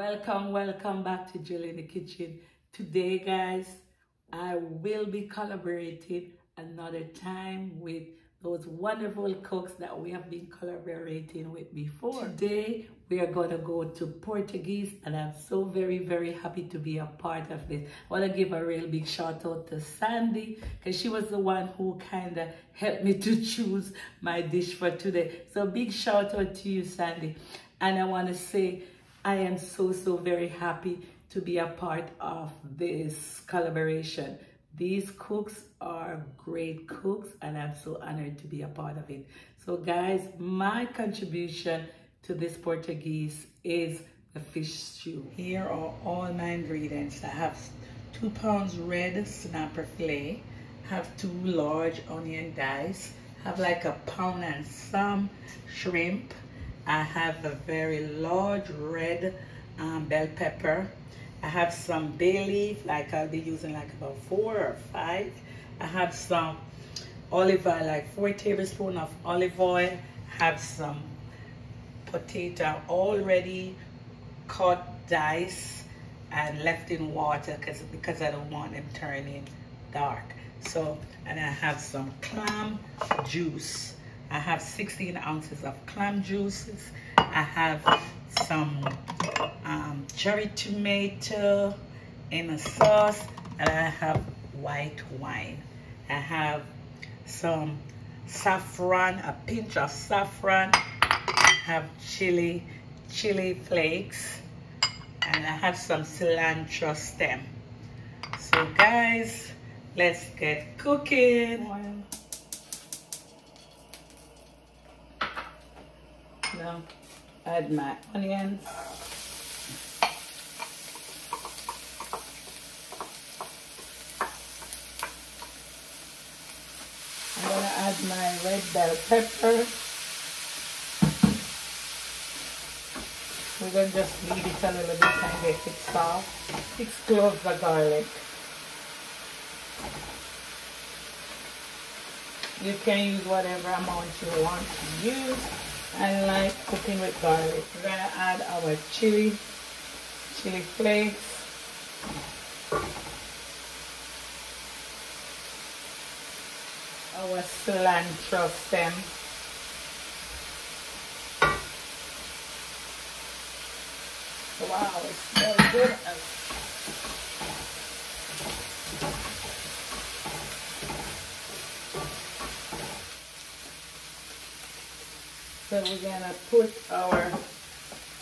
Welcome, welcome back to Jul in the Kitchen. Today, guys, I will be collaborating another time with those wonderful cooks that we have been collaborating with before. Today, we are going to go to Portuguese and I'm so very, very happy to be a part of this. I want to give a real big shout out to Sandee because she was the one who kind of helped me to choose my dish for today. So big shout out to you, Sandee. And I want to say, I am so, so very happy to be a part of this collaboration. These cooks are great cooks and I'm so honored to be a part of it. So guys, my contribution to this Portuguese is the fish stew. Here are all my ingredients. I have two pounds red snapper fillet, have two large onion dice, have like a pound and some shrimp, I have a very large red um, bell pepper. I have some bay leaf, like I'll be using like about four or five. I have some olive oil, like four tablespoons of olive oil. I have some potato already cut dice and left in water because because I don't want them turning dark. So, and I have some clam juice. I have 16 ounces of clam juices. I have some um, cherry tomato in a sauce. And I have white wine. I have some saffron, a pinch of saffron. I have chili, chili flakes. And I have some cilantro stem. So guys, let's get cooking. Add my onions. I'm gonna add my red bell pepper. We're gonna just leave it a little bit and get it soft. Six cloves of garlic. You can use whatever amount you want to use. I like cooking with garlic. We're gonna add our chili, chili flakes. Our cilantro stem. Wow, it smells good. So we're gonna put our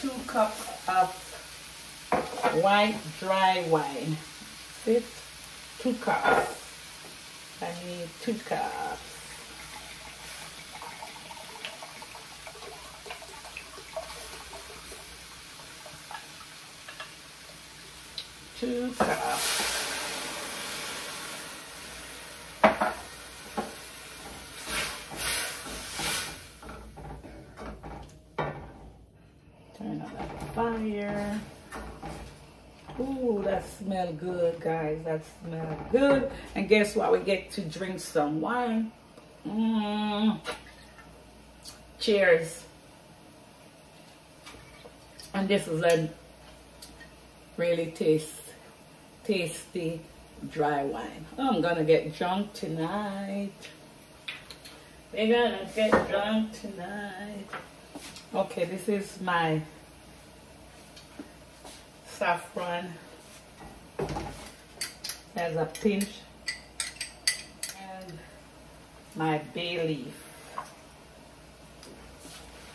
two cups of white dry wine. Sit, two cups. I need two cups. Two cups. Fire. Ooh, that smell good, guys. That smell good. And guess what? We get to drink some wine. Mm. Cheers. And this is a really taste, tasty dry wine. I'm gonna get drunk tonight. We're gonna get drunk tonight. Okay, this is my saffron. There's a pinch. And my bay leaf.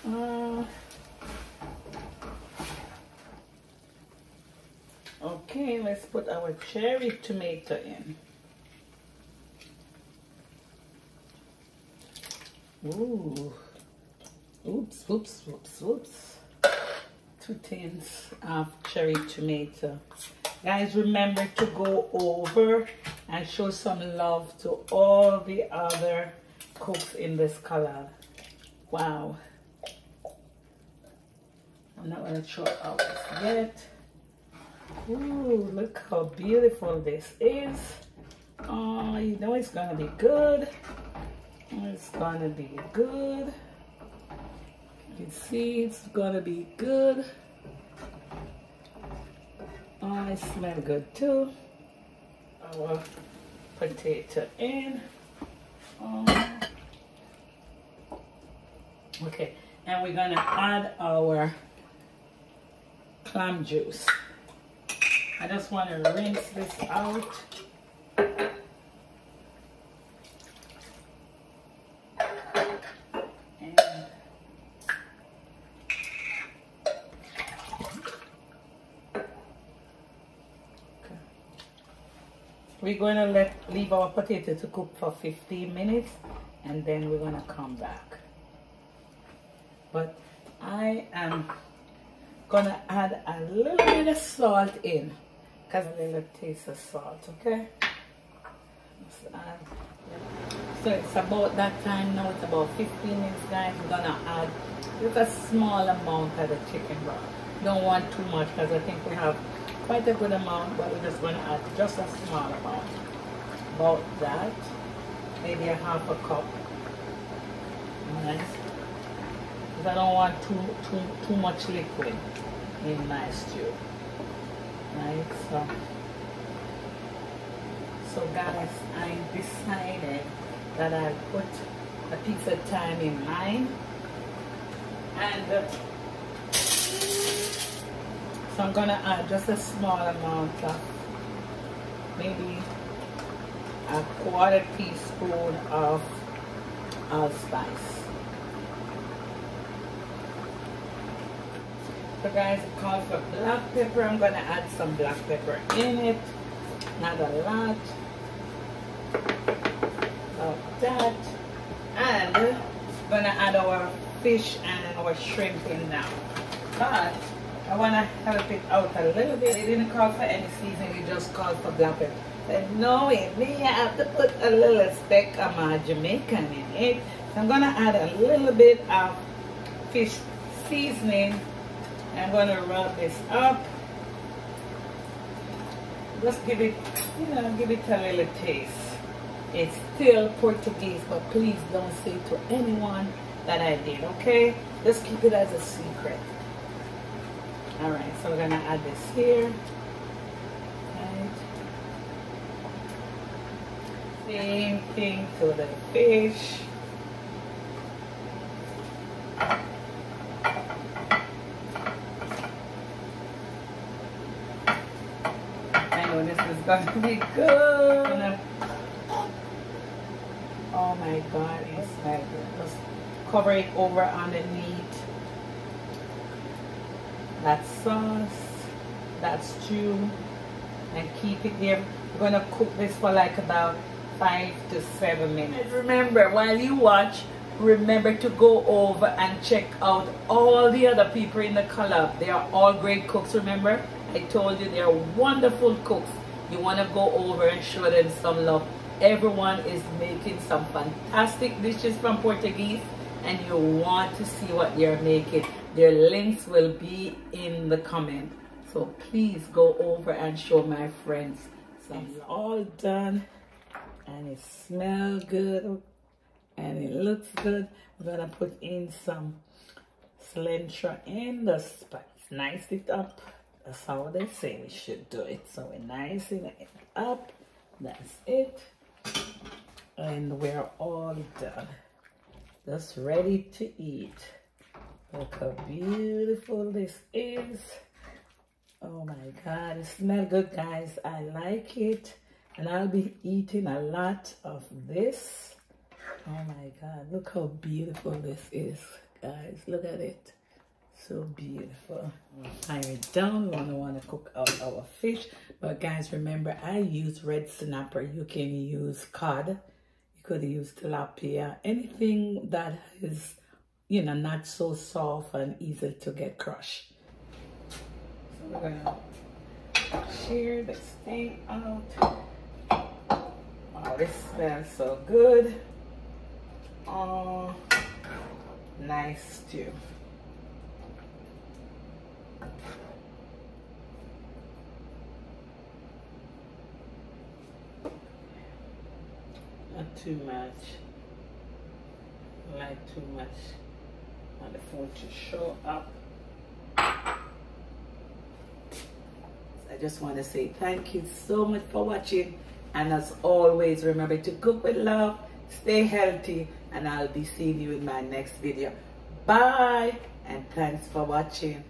Uh, okay, let's put our cherry tomato in. Ooh. Oops, oops, oops, oops. Two tins of cherry tomato. Guys, remember to go over and show some love to all the other cooks in this collab. Wow. I'm not going to throw out yet. Ooh, look how beautiful this is. Oh, you know it's going to be good. It's going to be good. You can see it's gonna be good. Oh, it smells good too. Our potato in. Oh. Okay, and we're gonna add our clam juice. I just want to rinse this out. We're going to let leave our potato to cook for 15 minutes and then we're going to come back. But I am going to add a little bit of salt in because a little taste of salt, okay? So it's about that time now, it's about 15 minutes guys. We're going to add just a small amount of the chicken broth. Don't want too much because I think we have quite a good amount, but we're just going to add just a small amount. About that, maybe a half a cup. Nice. Because I don't want too, too, too much liquid in my stew. Right, so, so guys, I decided that I put a piece of thyme in mine and uh, so I'm gonna add just a small amount of maybe a quarter teaspoon of allspice. So guys, it calls for black pepper. I'm gonna add some black pepper in it. Not a lot. Like that. And gonna add our fish and our shrimp in now. But I want to help it out oh, a little bit. It didn't call for any seasoning, it just called for black pepper. No, it me, I have to put a little speck of my Jamaican in it. So I'm going to add a little bit of fish seasoning. I'm going to rub this up. Just give it, you know, give it a little taste. It's still Portuguese, but please don't say to anyone that I did, okay? Just keep it as a secret. All right, so we're gonna add this here. Right. Same thing to the fish. I know this is gonna be good. Oh my God, it's like. Just cover it over underneath that sauce, that stew, and keep it there. We're gonna cook this for like about five to seven minutes. Remember, while you watch, remember to go over and check out all the other people in the collab. They are all great cooks, remember? I told you they are wonderful cooks. You wanna go over and show them some love. Everyone is making some fantastic dishes from Portuguese and you want to see what they're making. Their links will be in the comment. So please go over and show my friends. So it's all done and it smells good and it looks good. We're gonna put in some cilantro in the spice. Nice it up. That's how they say we should do it. So we're nicing it up. That's it. And we're all done. Just ready to eat. Look how beautiful this is. Oh my God, it smells good, guys. I like it. And I'll be eating a lot of this. Oh my God, look how beautiful this is, guys. Look at it. So beautiful. Want to want to cook out our fish. But guys, remember, I use red snapper. You can use cod. You could use tilapia. Anything that is you know, not so soft and easy to get crushed. So we're gonna shear this thing out. Oh, this smells so good. Oh, nice too. Not too much. Like too much and the phone to show up. I just want to say thank you so much for watching. And as always, remember to cook with love, stay healthy, and I'll be seeing you in my next video. Bye, and thanks for watching.